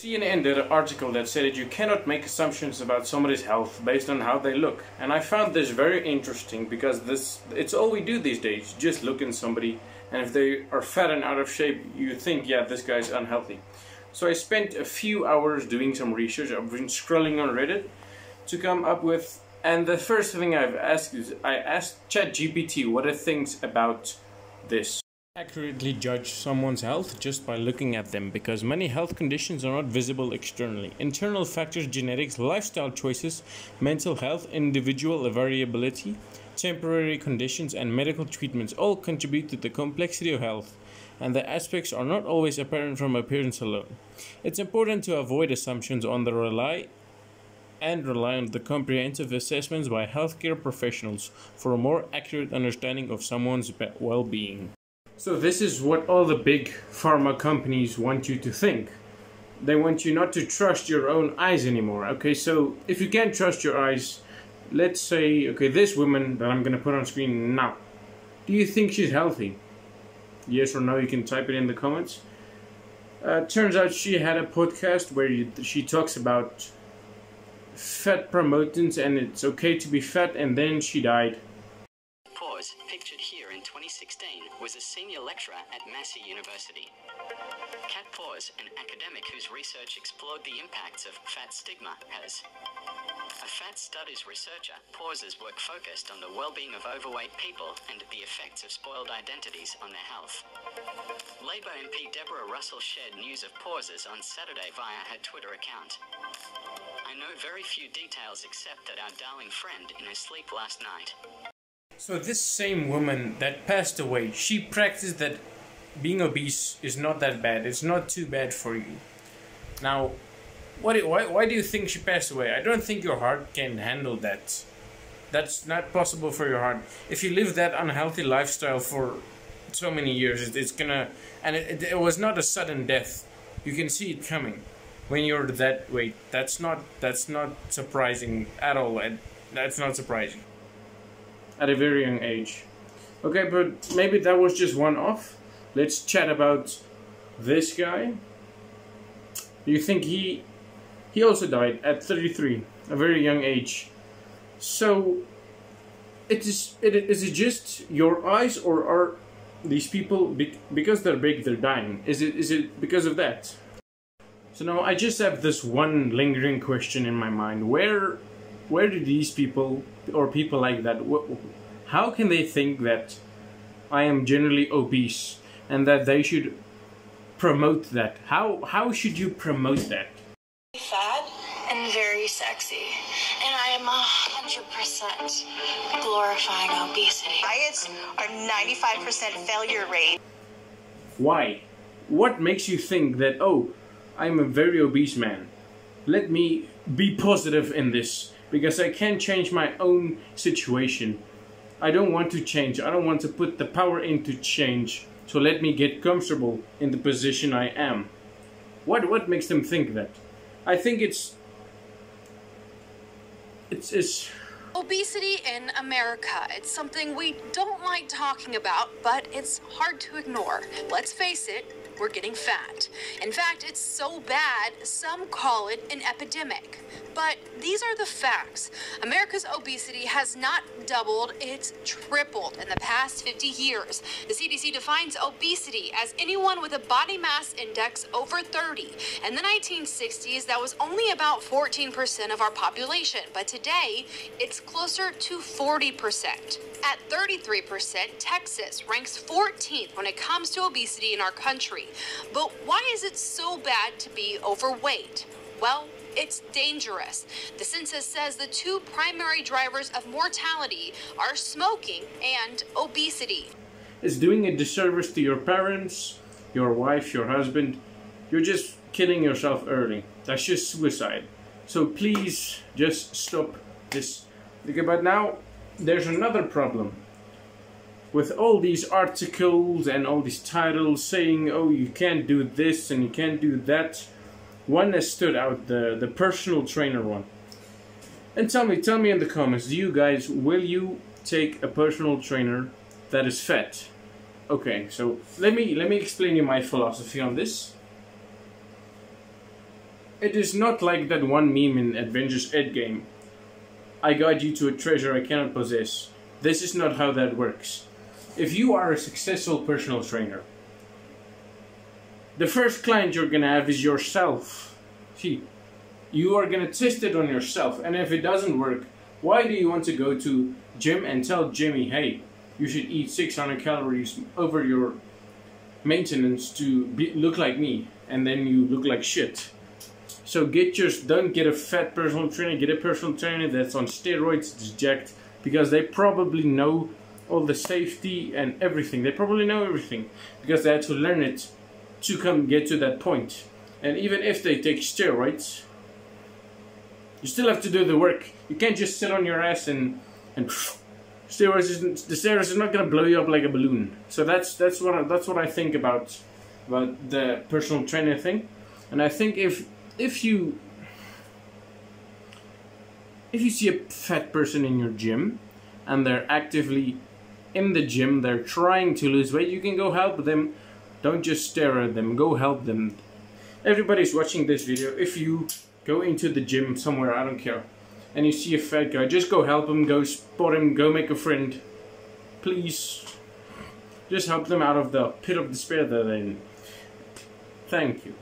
CNN did an article that said that you cannot make assumptions about somebody's health based on how they look. And I found this very interesting because this it's all we do these days. Just look at somebody and if they are fat and out of shape, you think, yeah, this guy's unhealthy. So I spent a few hours doing some research. I've been scrolling on Reddit to come up with and the first thing I've asked is I asked ChatGPT what it thinks about this accurately judge someone's health just by looking at them because many health conditions are not visible externally. Internal factors, genetics, lifestyle choices, mental health, individual variability, temporary conditions, and medical treatments all contribute to the complexity of health, and the aspects are not always apparent from appearance alone. It's important to avoid assumptions on the rely and rely on the comprehensive assessments by healthcare professionals for a more accurate understanding of someone's well being. So this is what all the big pharma companies want you to think. They want you not to trust your own eyes anymore. Okay, so if you can't trust your eyes, let's say, okay, this woman that I'm gonna put on screen now, do you think she's healthy? Yes or no, you can type it in the comments. Uh, turns out she had a podcast where you, she talks about fat promotants and it's okay to be fat and then she died. Was a senior lecturer at Massey University. Cat Pause, an academic whose research explored the impacts of fat stigma, has. A fat studies researcher, Pause's work focused on the well-being of overweight people and the effects of spoiled identities on their health. Labour MP Deborah Russell shared news of Pause's on Saturday via her Twitter account. I know very few details except that our darling friend in her sleep last night so this same woman that passed away, she practiced that being obese is not that bad. It's not too bad for you. Now, what, why, why do you think she passed away? I don't think your heart can handle that. That's not possible for your heart. If you live that unhealthy lifestyle for so many years, it, it's gonna... And it, it, it was not a sudden death. You can see it coming when you're that weight. That's not, that's not surprising at all. And That's not surprising at a very young age. Okay, but maybe that was just one off. Let's chat about this guy. You think he he also died at 33, a very young age. So it is it is it just your eyes or are these people because they're big they're dying? Is it is it because of that? So now I just have this one lingering question in my mind. Where where do these people or people like that how can they think that I am generally obese and that they should promote that? How how should you promote that? Fat and very sexy. And I am a hundred percent glorifying obesity. Diets are 95% failure rate. Why? What makes you think that oh I'm a very obese man. Let me be positive in this because I can't change my own situation. I don't want to change. I don't want to put the power into change. So let me get comfortable in the position I am. What what makes them think that? I think it's it's it's Obesity in America. It's something we don't like talking about, but it's hard to ignore. Let's face it, we're getting fat. In fact, it's so bad, some call it an epidemic. But these are the facts. America's obesity has not doubled, it's tripled in the past 50 years. The CDC defines obesity as anyone with a body mass index over 30. In the 1960s, that was only about 14% of our population, but today it's closer to 40%. At 33%, Texas ranks 14th when it comes to obesity in our country. But why is it so bad to be overweight? Well, it's dangerous. The census says the two primary drivers of mortality are smoking and obesity. It's doing a disservice to your parents, your wife, your husband. You're just killing yourself early. That's just suicide. So please just stop this. Okay, but now there's another problem. With all these articles and all these titles saying, oh, you can't do this and you can't do that, one that stood out, the, the personal trainer one. And tell me, tell me in the comments, do you guys, will you take a personal trainer that is fat? Okay, so let me let me explain you my philosophy on this. it is not like that one meme in Avengers Endgame. I guide you to a treasure I cannot possess. This is not how that works. If you are a successful personal trainer, the first client you're gonna have is yourself. See, you are gonna test it on yourself, and if it doesn't work, why do you want to go to gym and tell Jimmy, hey, you should eat 600 calories over your maintenance to be, look like me, and then you look like shit. So get your don't get a fat personal trainer, get a personal trainer that's on steroids, jacked, because they probably know all the safety and everything. They probably know everything because they had to learn it to come get to that point. And even if they take steroids, you still have to do the work. You can't just sit on your ass and and steroids isn't the steroids is not gonna blow you up like a balloon. So that's that's what I, that's what I think about about the personal trainer thing. And I think if if you if you see a fat person in your gym and they're actively in the gym, they're trying to lose weight, you can go help them. Don't just stare at them, go help them. Everybody's watching this video. If you go into the gym somewhere, I don't care, and you see a fat guy, just go help him, go spot him, go make a friend. Please. Just help them out of the pit of despair that they're in. Thank you.